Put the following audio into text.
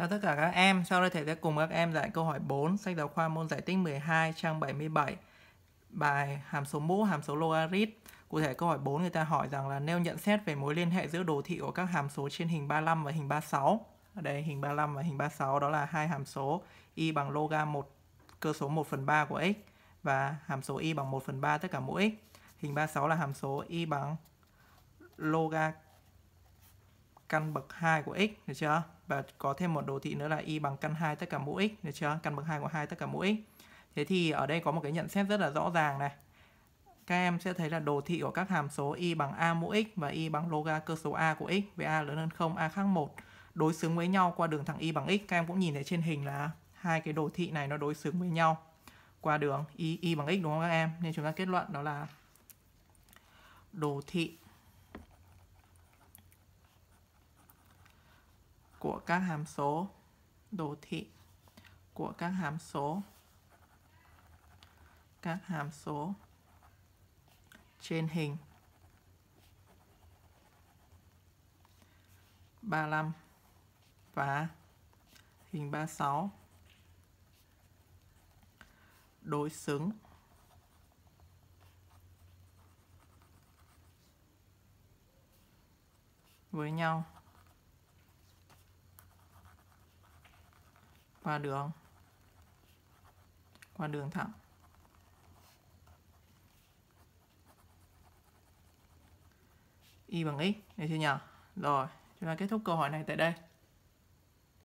Chào tất cả các em, sau đây thầy sẽ cùng các em giải câu hỏi 4 sách giáo khoa môn giải tích 12 trang 77 bài hàm số mũ, hàm số logarit. Cụ thể câu hỏi 4 người ta hỏi rằng là nêu nhận xét về mối liên hệ giữa đồ thị của các hàm số trên hình 35 và hình 36. Ở đây hình 35 và hình 36 đó là hai hàm số y bằng loga 1 cơ số 1 phần 3 của x và hàm số y bằng 1 phần 3 tất cả mũ x. Hình 36 là hàm số y bằng loga căn bậc 2 của x, được chưa? Và có thêm một đồ thị nữa là y bằng căn 2 tất cả mũ x, được chưa? Căn bậc 2 của 2 tất cả mũ x. Thế thì ở đây có một cái nhận xét rất là rõ ràng này. Các em sẽ thấy là đồ thị của các hàm số y bằng a mũ x và y bằng loga cơ số a của x với a lớn hơn 0, a khác 1 đối xứng với nhau qua đường thẳng y bằng x. Các em cũng nhìn thấy trên hình là hai cái đồ thị này nó đối xứng với nhau qua đường y y bằng x đúng không các em? Nên chúng ta kết luận đó là đồ thị của các hàm số đồ thị, của các hàm số, các hàm số trên hình. 35 và hình 36 đối xứng. Với nhau. Qua đường. Qua đường thẳng. Y bằng x, được chưa nhỉ rồi, chúng ta kết thúc câu hỏi này tại đây.